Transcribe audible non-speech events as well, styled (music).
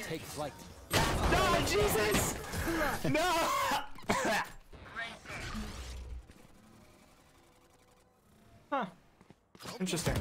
Take flight. No, Jesus! (laughs) No! huh. Interesting.